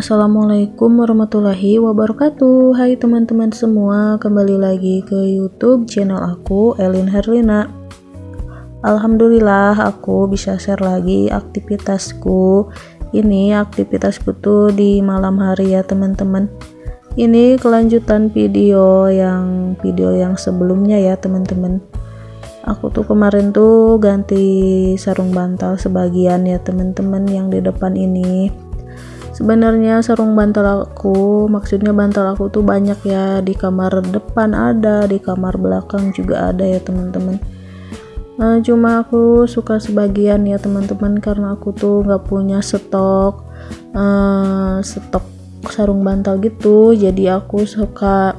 Assalamualaikum warahmatullahi wabarakatuh. Hai teman-teman semua Kembali lagi ke youtube channel aku Elin Herlina. Alhamdulillah aku bisa share lagi aktivitasku. Ini aktivitasku tuh di malam hari ya teman-teman. Ini kelanjutan video yang video yang sebelumnya ya teman-teman. Aku tuh kemarin tuh ganti sarung bantal sebagian ya teman-teman yang di depan ini sebenarnya sarung bantal aku maksudnya bantal aku tuh banyak ya. Di kamar depan ada di kamar belakang juga ada ya teman-teman. Uh, cuma aku suka sebagian ya teman-teman karena aku tuh nggak punya stok uh, stok sarung bantal gitu. Jadi aku suka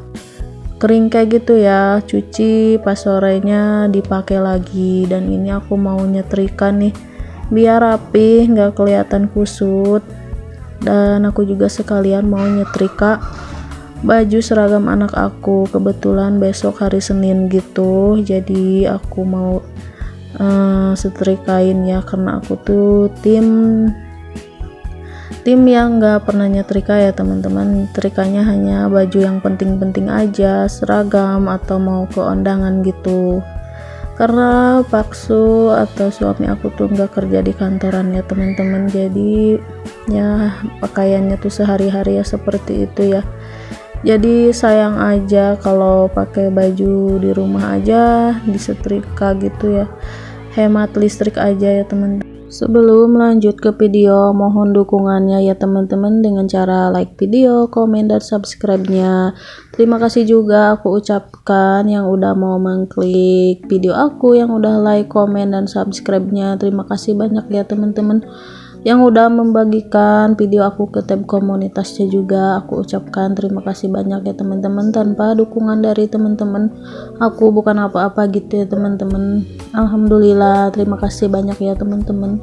kering kayak gitu ya cuci pas sorenya dipakai lagi. Dan ini aku mau nyetrika nih biar rapi nggak kelihatan kusut dan aku juga sekalian mau nyetrika baju seragam anak aku kebetulan besok hari Senin gitu. Jadi aku mau uh, setrikain ya karena aku tuh tim tim yang gak pernah nyetrika ya teman-teman. Trikanya hanya baju yang penting-penting aja seragam atau mau ke undangan gitu karena paksu atau suami aku tuh nggak kerja di kantoran ya teman-teman. Jadi ya pakaiannya tuh sehari-hari ya seperti itu ya. Jadi sayang aja kalau pakai baju di rumah aja disetrika gitu ya. Hemat listrik aja ya teman-teman Sebelum lanjut ke video, mohon dukungannya ya teman-teman dengan cara like video, komen, dan subscribe-nya. Terima kasih juga aku ucapkan yang udah mau mengklik video aku, yang udah like, komen, dan subscribe-nya. Terima kasih banyak ya teman-teman yang udah membagikan video aku ke tab komunitasnya juga aku ucapkan terima kasih banyak ya teman-teman. Tanpa dukungan dari teman-teman aku bukan apa-apa gitu ya teman-teman. Alhamdulillah terima kasih banyak ya teman-teman.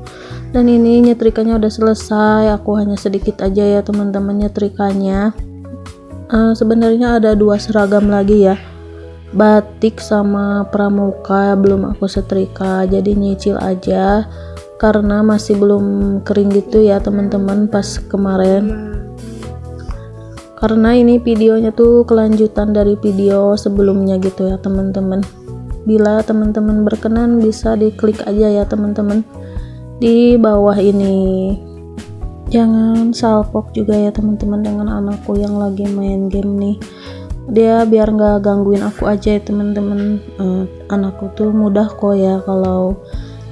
Dan ini nyetrikanya udah selesai aku hanya sedikit aja ya teman-teman nyetrikanya. Uh, sebenarnya ada dua seragam lagi ya. Batik sama pramuka belum aku setrika jadi nyicil aja karena masih belum kering gitu ya teman-teman pas kemarin. Karena ini videonya tuh kelanjutan dari video sebelumnya gitu ya teman-teman. Bila teman-teman berkenan bisa diklik aja ya teman-teman. Di bawah ini. Jangan salpok juga ya teman-teman dengan anakku yang lagi main game nih. Dia biar nggak gangguin aku aja ya teman-teman. Uh, anakku tuh mudah kok ya kalau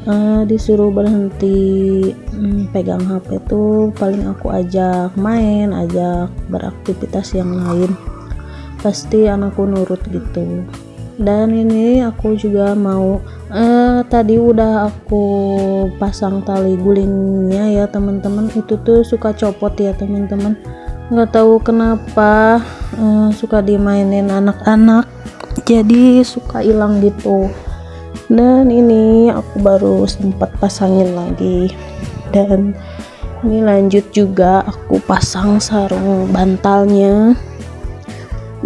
uh, disuruh berhenti hmm, pegang HP tuh paling aku ajak main ajak beraktivitas yang lain. Pasti anakku nurut gitu. Dan ini aku juga mau uh, tadi udah aku pasang tali gulingnya ya teman-teman. Itu tuh suka copot ya teman-teman. Nggak tahu kenapa uh, suka dimainin anak-anak. Jadi suka hilang gitu dan ini aku baru sempat pasangin lagi. Dan ini lanjut juga aku pasang sarung bantalnya.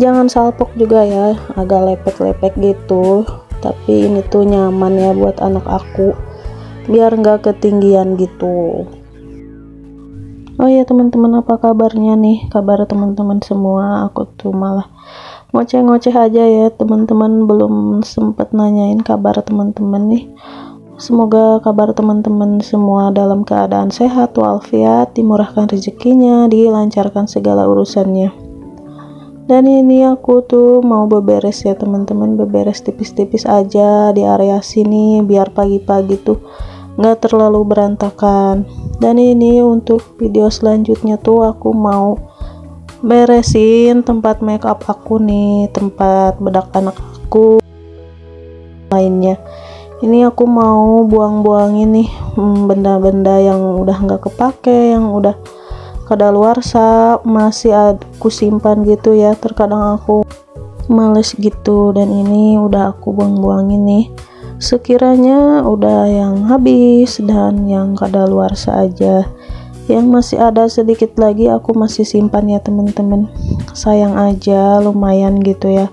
Jangan salpok juga ya agak lepek-lepek gitu. Tapi ini tuh nyaman ya buat anak aku biar nggak ketinggian gitu. Oh ya teman-teman apa kabarnya nih? Kabar teman-teman semua? Aku tuh malah ngoceh-ngoceh aja ya teman-teman. Belum sempat nanyain kabar teman-teman nih. Semoga kabar teman-teman semua dalam keadaan sehat walafiat dimurahkan rezekinya dilancarkan segala urusannya. Dan ini aku tuh mau beberes ya teman-teman. Beberes tipis-tipis aja di area sini biar pagi-pagi tuh nggak terlalu berantakan. Dan ini untuk video selanjutnya tuh aku mau beresin tempat make up aku nih tempat bedak anak aku lainnya. Ini aku mau buang-buang ini hmm, benda-benda yang udah nggak kepake yang udah kadaluarsa masih aku simpan gitu ya. Terkadang aku males gitu dan ini udah aku buang-buangin nih. Sekiranya udah yang habis dan yang kadaluarsa aja yang masih ada sedikit lagi aku masih simpan ya teman-teman. Sayang aja lumayan gitu ya.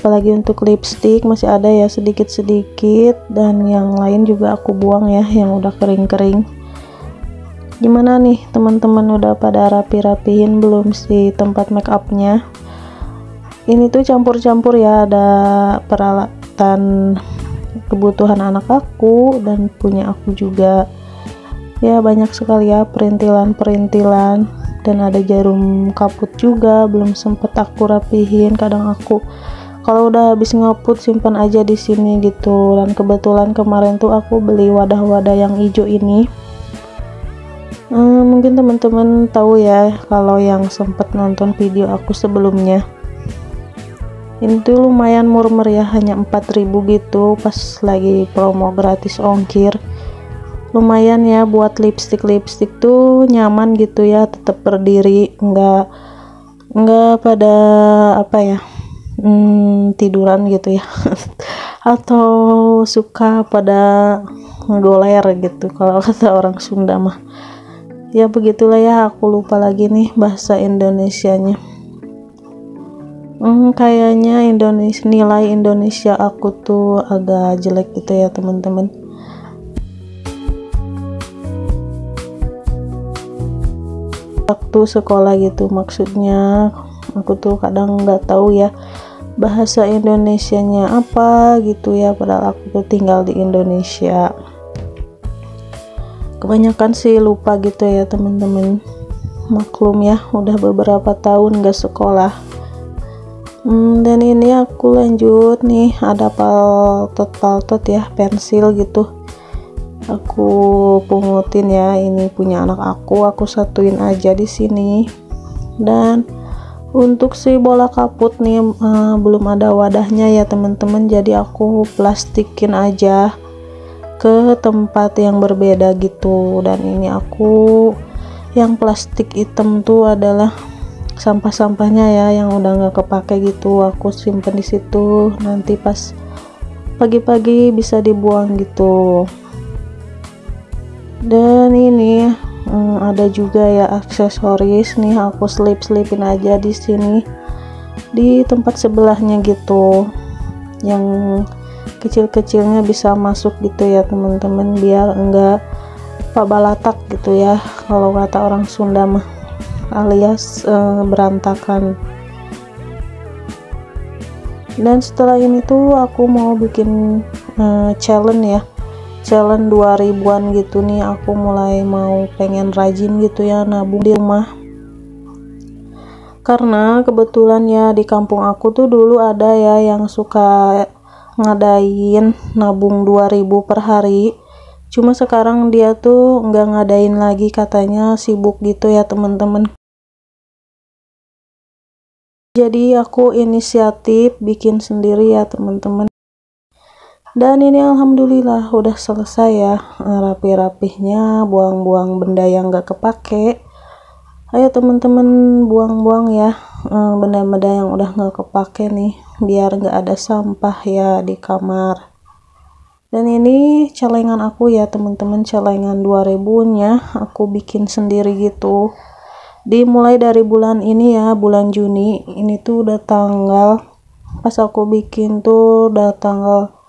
Apalagi untuk lipstick masih ada ya sedikit-sedikit. Dan yang lain juga aku buang ya yang udah kering-kering. Gimana nih teman-teman udah pada rapi-rapihin belum sih tempat make upnya ini tuh campur-campur ya ada peralatan kebutuhan anak aku dan punya aku juga ya banyak sekali ya perintilan-perintilan. Dan ada jarum kaput juga belum sempet aku rapihin. Kadang aku kalau udah habis ngaput simpan aja di sini gitu. Dan kebetulan kemarin tuh aku beli wadah-wadah yang hijau ini. Hmm, mungkin teman-teman tahu ya kalau yang sempat nonton video aku sebelumnya. Ini tuh lumayan murmer ya hanya 4000 gitu pas lagi promo gratis ongkir lumayan ya buat lipstick lipstick tuh nyaman gitu ya tetap berdiri enggak enggak pada apa ya hmm, tiduran gitu ya. Atau suka pada ngegoler gitu kalau kata orang Sunda mah. Ya begitulah ya aku lupa lagi nih bahasa Indonesianya. Hmm, kayaknya Indonesia nilai Indonesia aku tuh agak jelek gitu ya teman-teman waktu sekolah gitu. Maksudnya aku tuh kadang nggak tahu ya bahasa Indonesianya apa gitu ya padahal aku tuh tinggal di Indonesia. Kebanyakan sih lupa gitu ya teman-teman maklum ya udah beberapa tahun gak sekolah. Hmm, dan ini aku lanjut nih ada paltot paltot ya pensil gitu aku pungutin ya ini punya anak aku aku satuin aja di sini. Dan untuk si bola kaput nih uh, belum ada wadahnya ya teman-teman. Jadi aku plastikin aja ke tempat yang berbeda gitu. Dan ini aku yang plastik hitam tuh adalah sampah-sampahnya ya yang udah nggak kepake gitu. Aku simpen di situ nanti pas pagi-pagi bisa dibuang gitu dan ini hmm, ada juga ya aksesoris nih aku slip-slipin aja di sini. Di tempat sebelahnya gitu. Yang kecil-kecilnya bisa masuk gitu ya teman-teman biar enggak pak balatak gitu ya kalau kata orang Sunda mah alias e, berantakan. Dan setelah ini tuh aku mau bikin e, challenge ya challenge 2000an gitu nih aku mulai mau pengen rajin gitu ya nabung di rumah. Karena kebetulan ya di kampung aku tuh dulu ada ya yang suka ngadain nabung 2000 per hari. Cuma sekarang dia tuh nggak ngadain lagi katanya sibuk gitu ya teman-teman jadi aku inisiatif bikin sendiri ya teman-teman dan ini alhamdulillah udah selesai ya rapi-rapihnya buang-buang benda yang nggak kepake. Ayo teman-teman buang-buang ya eh, benda-benda yang udah nggak kepake nih biar nggak ada sampah ya di kamar. Dan ini celengan aku ya teman-teman celengan 2000 nya aku bikin sendiri gitu. Dimulai dari bulan ini ya bulan Juni ini tuh udah tanggal pas aku bikin tuh udah tanggal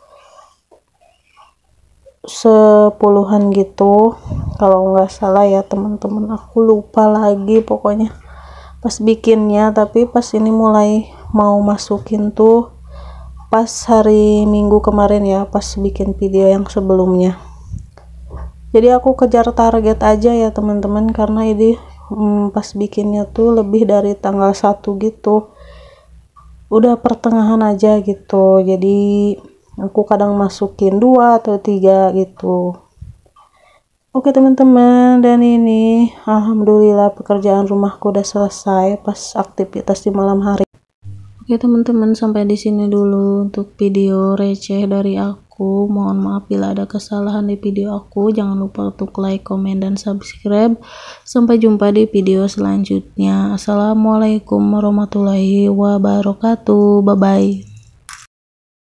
sepuluhan gitu. Kalau nggak salah ya teman-teman aku lupa lagi pokoknya pas bikinnya. Tapi pas ini mulai mau masukin tuh pas hari minggu kemarin ya pas bikin video yang sebelumnya. Jadi aku kejar target aja ya teman-teman karena ini hmm, pas bikinnya tuh lebih dari tanggal 1 gitu. Udah pertengahan aja gitu. Jadi aku kadang masukin dua atau tiga gitu Oke teman-teman dan ini Alhamdulillah pekerjaan rumahku udah selesai pas aktivitas di malam hari Oke teman-teman sampai di sini dulu untuk video receh dari aku. Mohon maaf bila ada kesalahan di video aku. Jangan lupa untuk like, komen, dan subscribe. Sampai jumpa di video selanjutnya. Assalamualaikum warahmatullahi wabarakatuh. Bye bye.